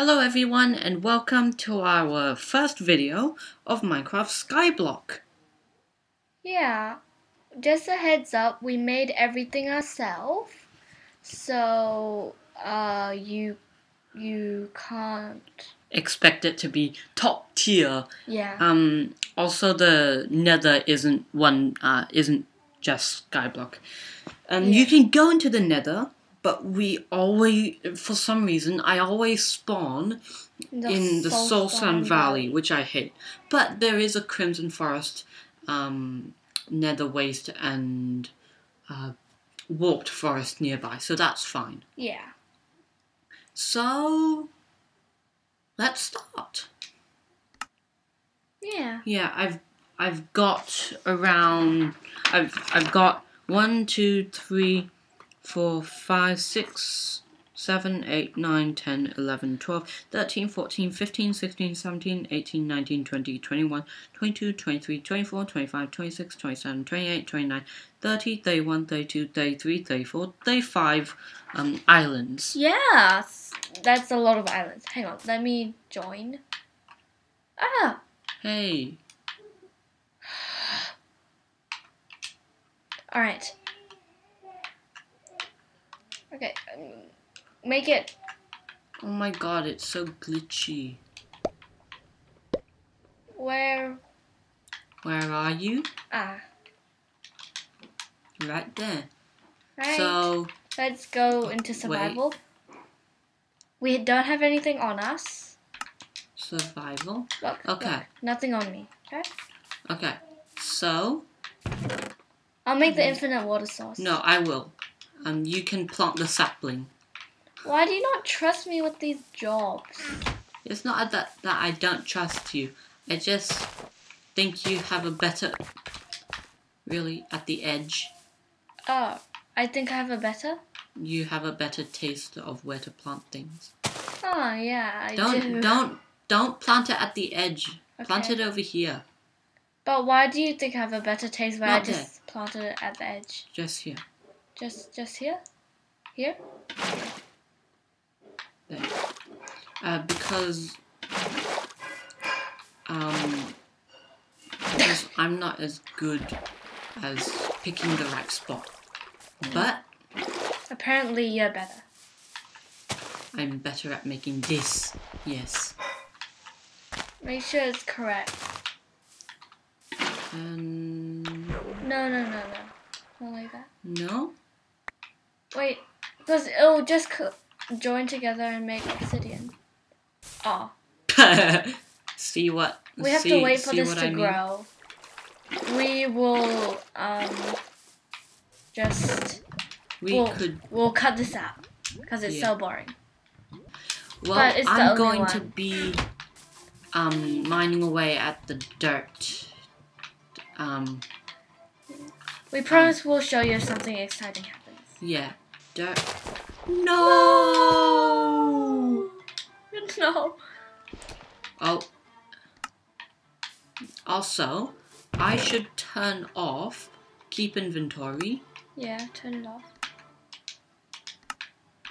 Hello everyone and welcome to our first video of Minecraft Skyblock. Yeah, just a heads up, we made everything ourselves, so uh, you you can't. Expect it to be top tier. Yeah. Um also the nether isn't one uh isn't just Skyblock. and Yeah. you can go into the nether, but we always for some reason I always spawn in the Soul Sand Valley, which I hate. But there is a Crimson Forest, um, Nether Waste, and uh, Warped Forest nearby, so that's fine. Yeah. So let's start. Yeah. Yeah, I've I've got around I've I've got one, two, three, four, five, six, seven, eight, nine, ten, eleven, twelve, thirteen, fourteen, fifteen, sixteen, seventeen, eighteen, nineteen, twenty, twenty-one, twenty-two, twenty-three, twenty-four, twenty-five, twenty-six, twenty-seven, twenty-eight, twenty-nine, thirty, thirty-one, thirty-two, thirty-three, thirty-four, thirty-five um islands. Yeah. That's a lot of islands. Hang on, let me join. Ah. Hey. All right. Okay. Um, make it. Oh my god, it's so glitchy. Where? Where are you? Ah. Right there. Right. So Let's go into survival. We don't have anything on us. survival. Look. Okay. look, nothing on me. Okay. Okay. So I'll make the infinite water source. no, I will. Um, you can plant the sapling. Why do you not trust me with these jobs? It's not that that I don't trust you. I just think you have a better. Really, at the edge, Oh, I think I have a better. you have a better taste of where to plant things. Oh yeah, I Don't do. don't don't plant it at the edge. Plant it over here, But why do you think I have a better taste when I Not just planted it at the edge? just here. Just just here, here. There. Uh, because um, because I'm not as good as picking the right spot, but Apparently you're better. I'm better at making this. Yes. Make sure it's correct. Um, No no no no, not like that. no. Because it'll just co- join together and make obsidian. Oh, see what? we have see, to wait for this to I mean? grow. We will um just We Well, could. we'll cut this out because it's Yeah. so boring. Well, but it's I'm going to be um mining away at the dirt. Um, We promise we'll show you if something exciting happens. yeah, dirt. No. No. Oh. Also, I should turn off keep inventory Yeah, turn it off.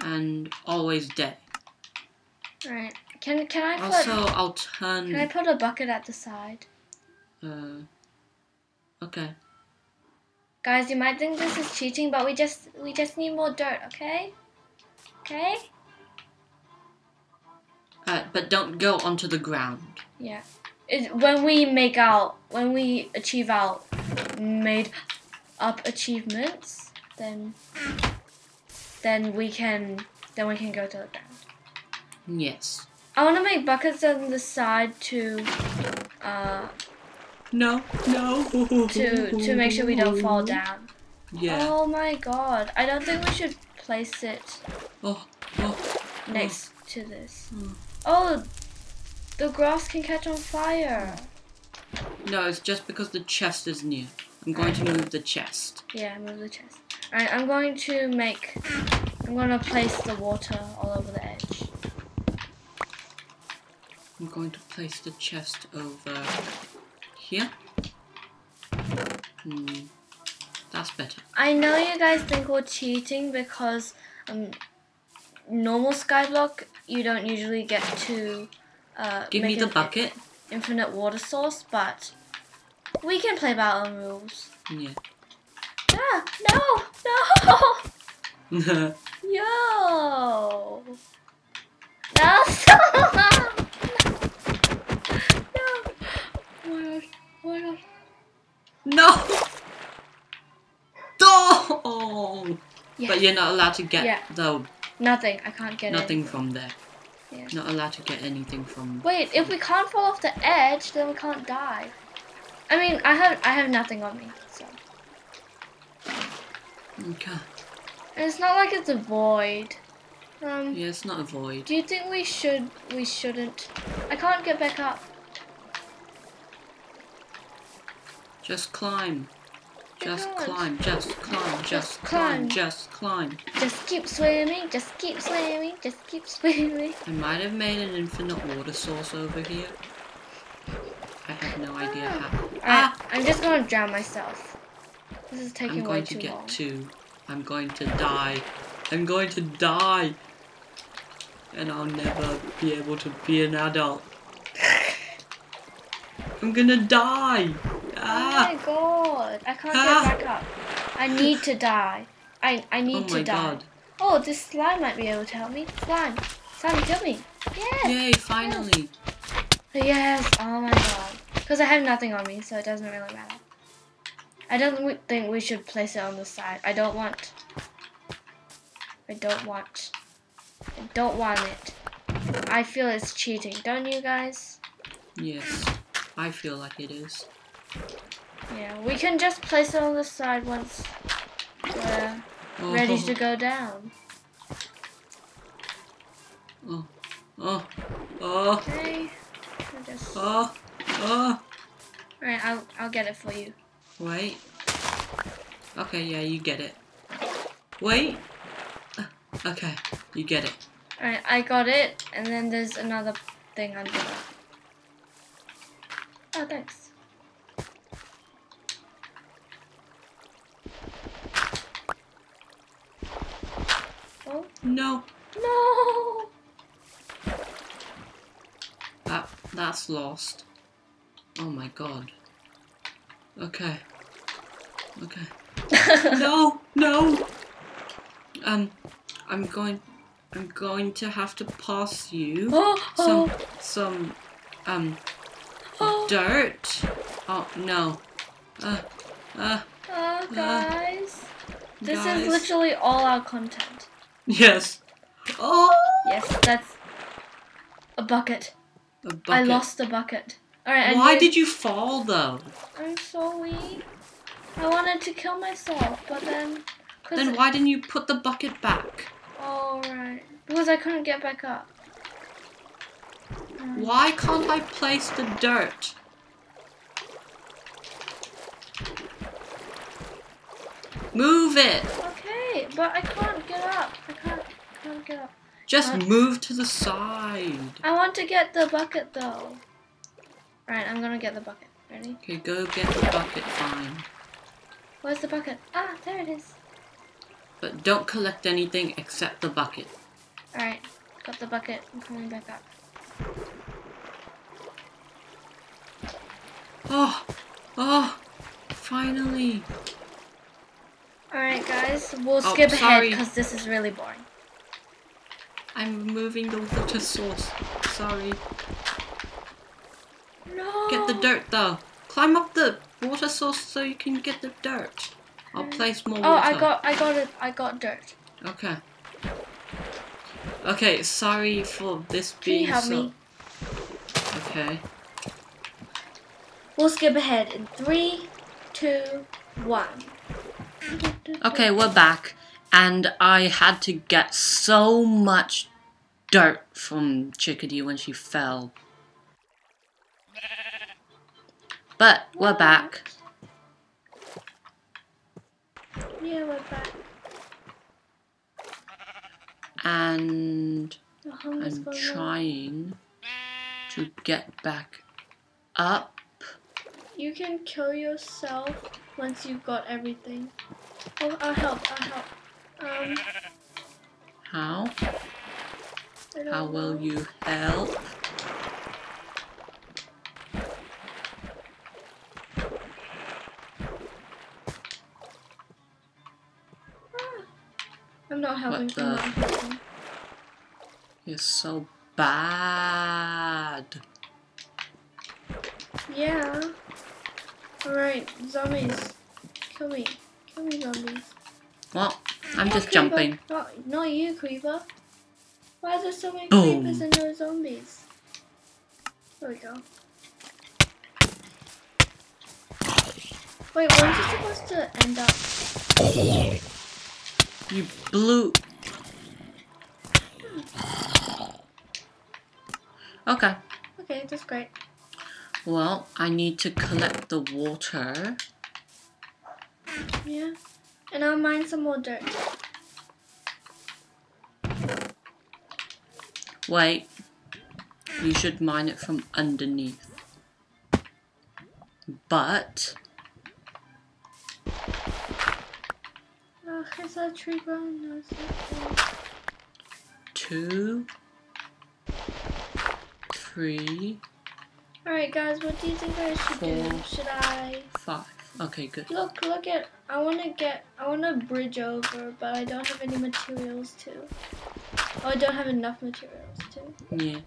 and always day. Right. Can can I put Also, I'll turn. can I put a bucket at the side? Uh, okay. Guys, you might think this is cheating, but we just we just need more dirt, okay? Okay? Uh, but don't go onto the ground. Yeah. It, when we make out when we achieve our made up achievements, then then we can then we can go to the ground. Yes. I want to make buckets on the side to uh No. No. to to make sure we don't fall down. Yeah. Oh my god. I don't think we should place it Oh. Oh. next to this. Hmm. Oh, the grass can catch on fire. No, it's just because the chest is near. I'm going to move the chest. Yeah, move the chest. Alright, I'm going to make. I'm going to place the water all over the edge. I'm going to place the chest over here. Hmm. That's better. I know you guys think we're cheating because um, normal skyblock you don't usually get to uh, Give me the bucket. infinite water source, but we can play by our own rules. Yeah. Ah, no, no, yo, no, no. Oh my gosh, my no. Oh. But you're not allowed to get Yeah. the Nothing. I can't get nothing it. from there. Yeah. Not allowed to get anything from. Wait, if we can't fall off the edge, then we can't die. I mean, I have I have nothing on me, so Okay. and it's not like it's a void. Um, Yeah, it's not a void. do you think we should? We shouldn't. I can't get back up. Just climb. Just climb. Just climb. Just climb. Just climb. Just keep swimming. Just keep swimming. Just keep swimming. I might have made an infinite water source over here. I have no idea Ah. how. Alright, Ah! I'm just gonna drown myself. This is taking way too long. I'm going to get long. two. I'm going to die. I'm going to die. And I'll never be able to be an adult. I'm gonna die. Oh Ah! my god! I can't Ah. get back up. I need to die. I I need Oh to my die. god. Oh, this slime might be able to help me. Slime, slime, kill me. Yes. Yay, finally. Yes. Oh my god. Because I have nothing on me, so it doesn't really matter. I don't think we should place it on the side. I don't want. I don't want. I don't want it. I feel it's cheating, don't you guys? Yes. I feel like it is. Yeah, we can just place it on the side once we're Oh, ready to go down. Oh, oh, oh, Okay. I'll just. oh, oh. Alright, I'll I'll get it for you. Wait. Okay, yeah, you get it. Wait. Okay, you get it. Alright, I got it, and then there's another thing under that. Oh, thanks. Oh, No, no! that that's lost. Oh my god. Okay. Okay. No, no. Um, I'm going. I'm going to have to pass you oh, some oh, some um oh, dirt. Oh no. Uh, uh, oh, guys. This guys. is literally all our content. Yes. Oh. Yes, that's a bucket. A bucket. I lost a bucket. Alright, Why did you fall though? I'm so weak. I wanted to kill myself, but then. Then why didn't you put the bucket back? Oh, right. Because I couldn't get back up. Um, Why can't I place the dirt? Move it. Okay, but I can't get up. I can't, can't get up. Just move to the side. I want to get the bucket though. Right, I'm gonna get the bucket. Ready? Okay, go get the bucket, fine. Where's the bucket? Ah, there it is. But don't collect anything except the bucket. Alright, got the bucket. I'm coming back up. Oh, oh, finally. Alright, guys, we'll Oh, skip ahead because this is really boring. I'm removing the water source. Sorry. No! Get the dirt though. Climb up the water source so you can get the dirt. I'll mm. place more Oh, water. I got, I got it. I got dirt. Okay. Okay, sorry for this Can you being help so. me? Okay. We'll skip ahead in three, two, one. Okay, we're back, and I had to get so much dirt from Chickadee when she fell. But we're back. Yeah, we're back. and I'm trying to get back up. You can kill yourself once you've got everything. Oh, I'll help. I'll help. Um, How? How will know. you help? I'm not helping. the- I'm not helping. You're so bad. Yeah. Alright, zombies. Kill me. Kill me, zombies. What? I'm Oh, just Creeper. jumping. Not, not you, Creeper. Why are there so many Boom. creepers and no zombies? There we go. Wait, weren't you supposed to end up? You blew. Hmm. Okay. Okay, that's great. Well, I need to collect the water. Yeah. And I'll mine some more dirt. Wait. You should mine it from underneath. But Oh, is that tree growing? No, two, three, Alright, guys, what do you think I should do? Should I five. Okay, good. look? Look at. I want to get. I want to bridge over, but I don't have any materials to. Oh, I don't have enough materials to. Yeah.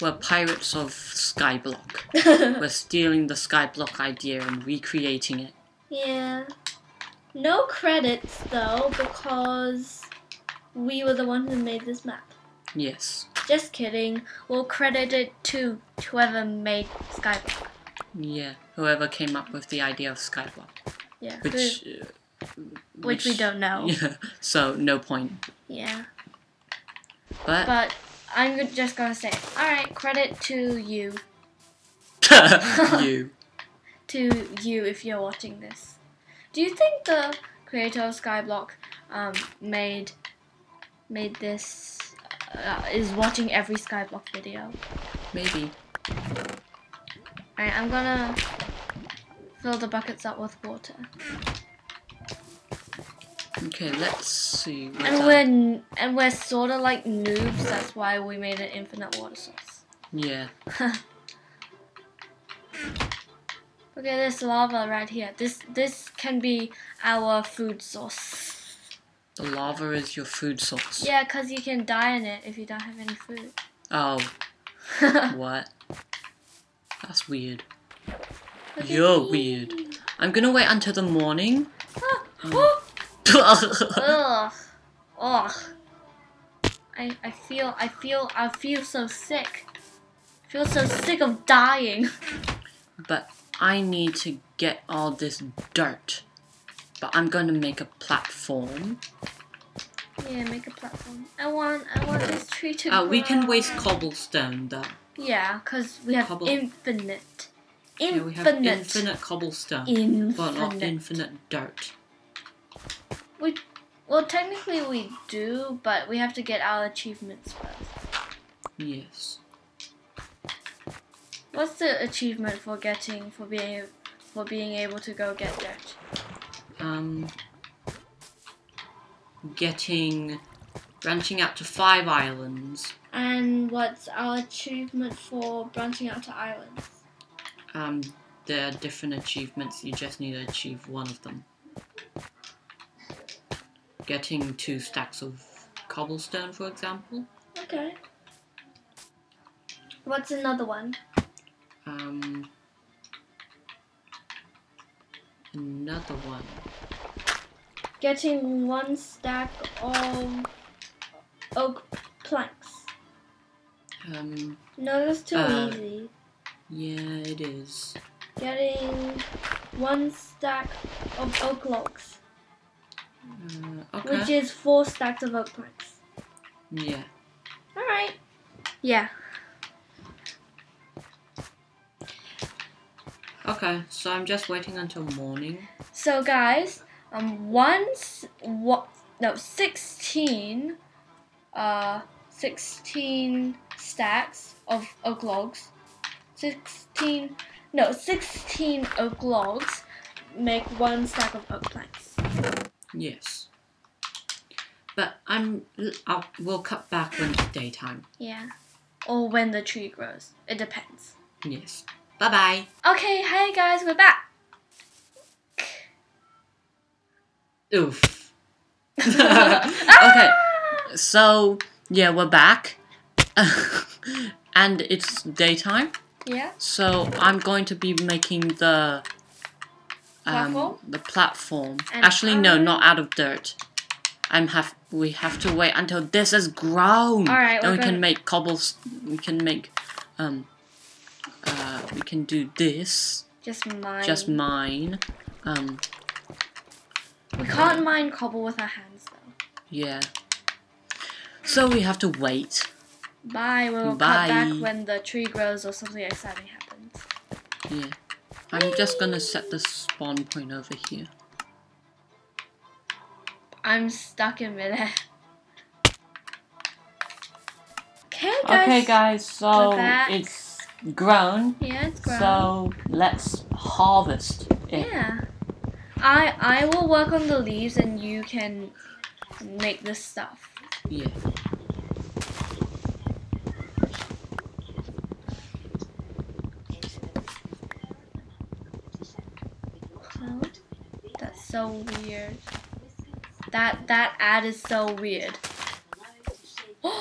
We're pirates of Skyblock. We're stealing the Skyblock idea and recreating it. yeah. No credits though, because we were the one who made this map. Yes. Just kidding. We'll credit it to whoever made Skyblock. Yeah. Whoever came up with the idea of Skyblock. Yeah. Which. who- uh, which we don't know. Yeah. So, no point. yeah. But. But I'm just gonna say, all right, credit to you, you. to you if you're watching this. Do you think the creator of Skyblock um, made made this uh, is watching every Skyblock video? Maybe. Alright, I'm gonna fill the buckets up with water, Okay, let's see. and that- we're n- and we're sort of like noobs. That's why we made an infinite water source. Yeah. Look at this lava right here. This this can be our food source. The lava is your food source. Yeah, cause you can die in it if you don't have any food. Oh, what? That's weird. Look You're weird. I'm gonna wait until the morning. Ah, Ugh. Ugh. I, I feel I feel I feel so sick. I feel so sick of dying. but I need to get all this dirt. But I'm gonna make a platform. Yeah, make a platform. I want I want this tree to Uh, we can waste cobblestone though. Yeah, cause we have Cobble- infinite. Yeah, Infinite. we have infinite cobblestone. Infinite. But not infinite dirt. We well technically we do, but we have to get our achievements first. Yes. What's the achievement for getting for being for being able to go get dirt? Um, getting, branching out to five islands. And what's our achievement for branching out to islands? Um, there are different achievements. You just need to achieve one of them. Getting two stacks of cobblestone, for example. Okay. What's another one? Um, another one. Getting one stack of oak planks. Um, No, that's too Uh, easy. yeah, it is. Getting one stack of oak logs, Uh, okay. which is four stacks of oak planks. yeah. Alright. Yeah. Okay, so I'm just waiting until morning. So guys, um once what no sixteen uh sixteen stacks of oak logs. Sixteen no sixteen oak logs make one stack of oak planks. Yes. But I'm. I'll, we'll cut back when it's daytime. Yeah. Or when the tree grows. It depends. Yes. Bye bye. Okay, hi guys, we're back. Oof. okay. So yeah, we're back, and it's daytime. Yeah. So I'm going to be making the um, Platform? the platform. And Actually, no, not out of dirt. I'm have we have to wait until this is grown. Alright, then we're we can make cobbles. We can make um uh we can do this. Just mine. Just mine. Um We can't mine cobble with our hands though. yeah. So we have to wait. Bye. We'll Bye. cut back when the tree grows or something exciting happens. Yeah. I'm just gonna set the spawn point over here. I'm stuck in midair. Okay, guys. Okay, guys. So it's grown. Yeah, it's grown. So let's harvest it. yeah. I I will work on the leaves and you can make this stuff. Yeah. That's so weird. That that ad is so weird. no!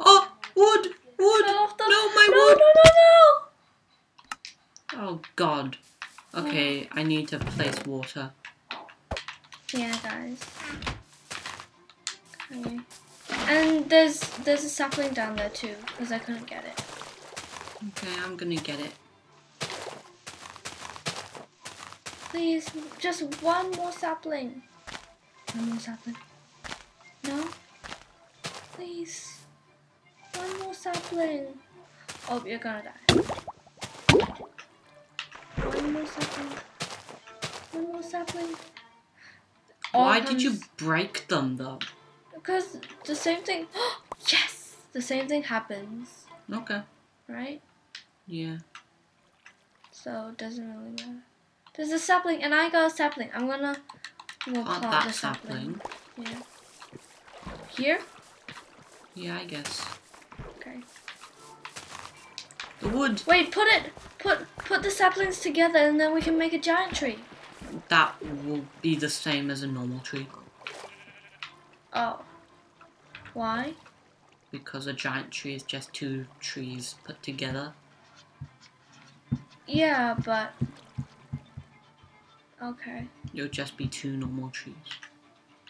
Oh, wood. Fell off the- No, my no, wood. No, no, Oh God. Okay, I need to place water. Yeah, guys. Okay. And there's there's a sapling down there too, because I couldn't get it. Okay, I'm gonna get it. Please, just one more sapling. One more sapling. No? Please. One more sapling. Oh, you're gonna die. One more sapling. One more sapling. Why did you break them though? Because the same thing. yes! The same thing happens, Okay. right? Yeah. So it doesn't really matter. There's a sapling, and I got a sapling. I'm gonna we'll plant that the sapling. sapling. Yeah. Here? Yeah, I guess. Okay. The wood. Wait, put it put put the saplings together and then we can make a giant tree. That will be the same as a normal tree Oh. Why? because a giant tree is just two trees put together. Yeah, but Okay. It'll just be two normal trees.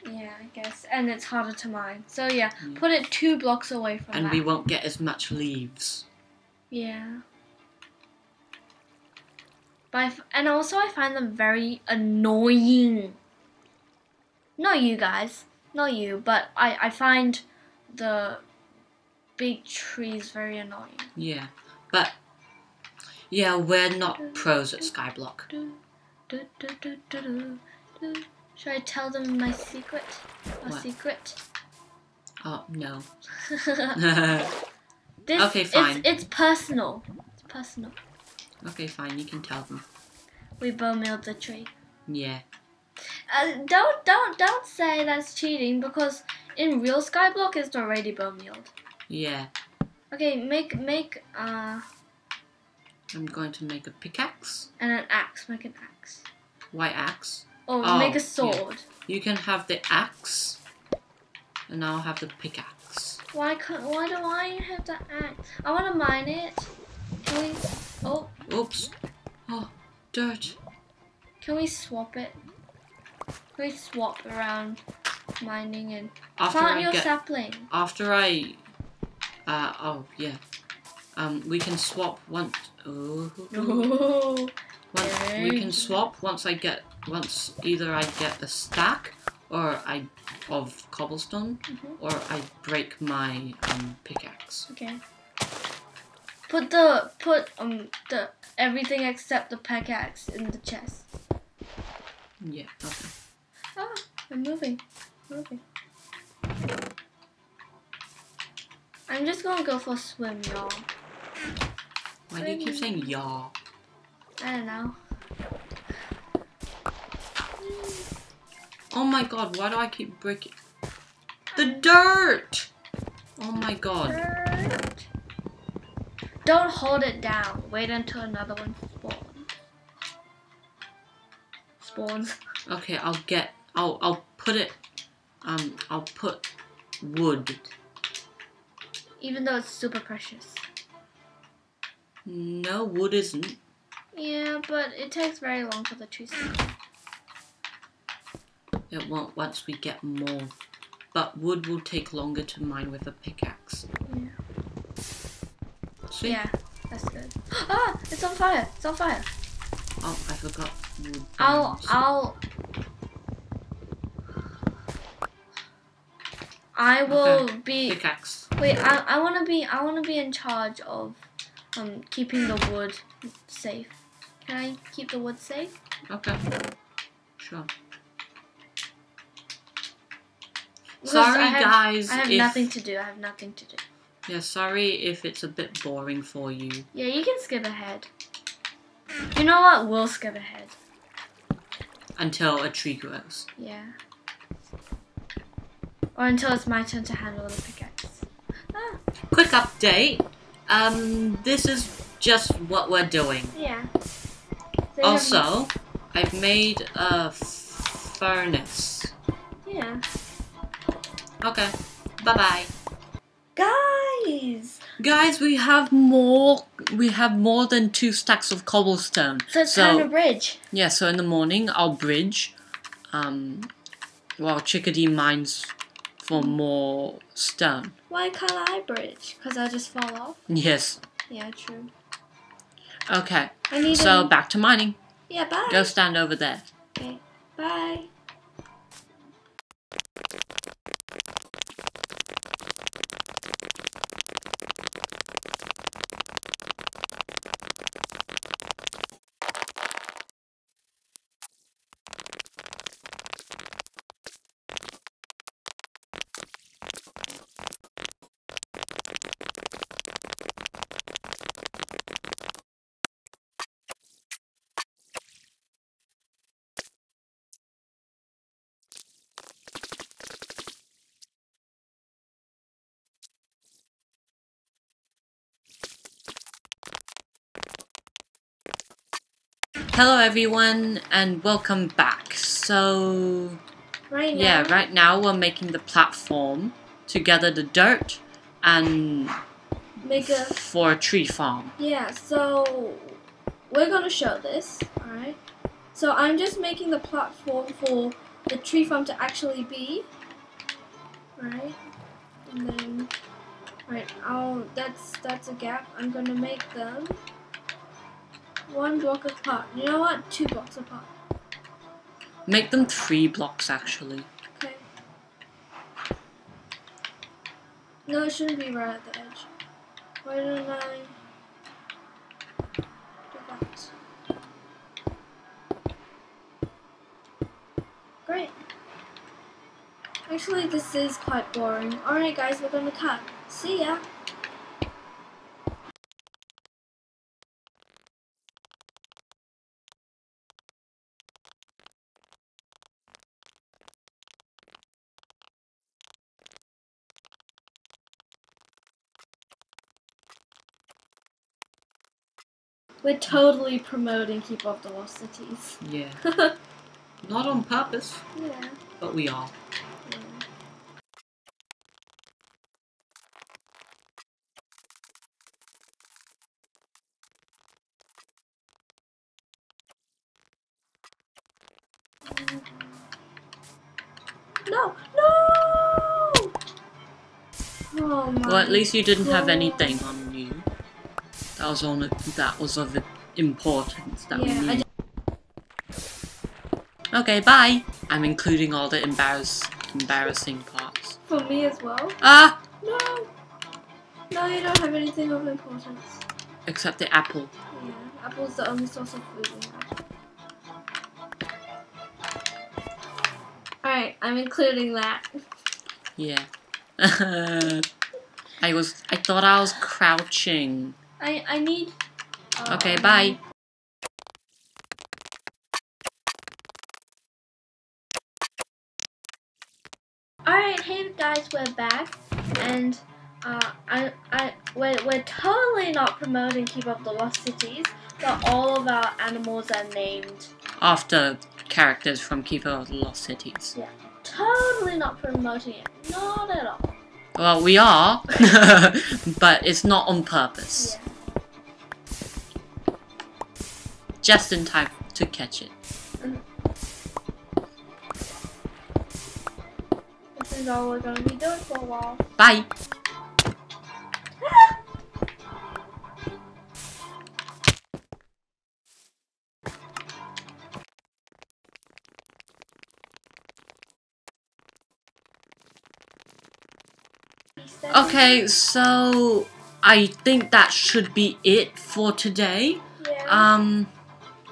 Yeah, I guess. And it's harder to mine. So yeah, Mm. put it two blocks away from And that. we won't get as much leaves. Yeah. But I f- and also I find them very annoying. Not you guys, not you, but I I find the big trees very annoying. Yeah. But yeah, we're not pros at Skyblock. Should I tell them my secret? A What? secret. Oh no. this, Okay, fine. It's, it's personal. It's personal. Okay, fine, you can tell them. We bone mealed the tree. Yeah. Uh, don't don't don't say that's cheating because in real Skyblock it's already bone mealed. Yeah. Okay, make make uh I'm going to make a pickaxe. and an axe. Make an axe. Why axe. Or Oh, make a yeah. sword. You can have the axe. And I'll have the pickaxe. Why can't? Why do I have the axe? I want to mine it. Can we? Oh, Oops. Oh, dirt. can we swap it? Can we swap around mining and After plant I your get sapling? after I uh oh yeah. Um we can swap once oh, Oh. once we can swap once I get once either I get a stack or I of cobblestone Mhm. or I break my um pickaxe. Okay. Put the put um the everything except the pickaxe in the chest. Yeah, okay. Ah, I'm moving, moving. I'm just gonna go for a swim, y'all. Why do you keep saying y'all? I don't know. Oh my god, why do I keep breaking? The dirt! Oh my god. Dirt. Don't hold it down. Wait until another one spawns. Spawns. Okay, I'll get. I'll I'll put it. Um, I'll put wood. Even though it's super precious. No, wood isn't. Yeah, but it takes very long for the trees. It won't once we get more. But wood will take longer to mine with a pickaxe. Yeah. See? Yeah, that's good. Ah, it's on fire. It's on fire. Oh, I forgot. I'll. I'll I will be pickaxe. wait, I I wanna be I wanna be in charge of um keeping the wood safe. Can I keep the wood safe? Okay. Sure. Because Sorry, I have, guys. I have nothing to do. I have nothing to do. Yeah, sorry if it's a bit boring for you. Yeah, you can skip ahead. You know what? We'll skip ahead. Until a tree grows. Yeah. Or until it's my turn to handle the pickaxe. Ah, Quick update. Um, this is just what we're doing. yeah. So you have- Also, I've made a furnace. yeah. Okay. Bye bye. Guys! Guys, we have more. We have more than two stacks of cobblestone. So it's time to bridge. yeah, so in the morning I'll bridge. Um, while Chickadee mines for more stone. Why can't I bridge? Because I'll just fall off? Yes. Yeah, true. Okay. I So a... back to mining. Yeah, bye. Go stand over there. Okay, bye. Hello everyone and welcome back. So Right now. yeah, right now we're making the platform to gather the dirt and Make a... for a tree farm. Yeah, so we're gonna show this, alright? So I'm just making the platform for the tree farm to actually be. Right? And then right, I'll that's that's a gap. I'm gonna make them one block apart. You know what? Two blocks apart. Make them three blocks actually. Okay. No, it shouldn't be right at the edge. Why don't I do that? Great. Actually, this is quite boring. Alright, guys, we're gonna cut. See ya. We're totally promoting Keeper of the Lost Cities. Yeah. yeah. Not on purpose, Yeah. but we are. yeah. No, no! Oh my. Well, at least you didn't have anything on was on. That was of importance. That Yeah, we knew. Okay, bye. I'm including all the embarrass embarrassing parts. For me as well. Ah, No. No, you don't have anything of importance. except the apple. Yeah, apple's the only source of food we have. Alright, I'm including that. Yeah. I was. I thought I was crouching. I I need. Okay, um, bye. guys, we're back, and uh, I, I, we're, we're totally not promoting Keeper of the Lost Cities, but all of our animals are named. After characters from Keeper of the Lost Cities. Yeah, Totally not promoting it, not at all. Well, we are, but it's not on purpose. Yeah. Just in time to catch it. This is all we're going to be doing for a while. Bye. Okay, so I think that should be it for today. Yeah. Um,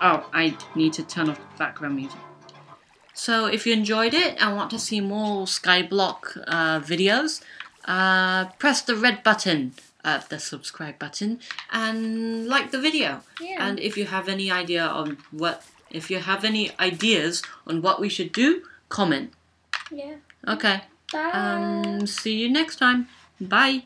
oh, I need to turn off background music. So if you enjoyed it and want to see more Skyblock uh, videos, uh, press the red button, uh, the subscribe button, and like the video. yeah. And if you have any idea on what, if you have any ideas on what we should do, comment. yeah. Okay. Bye. Um, see you next time. Bye.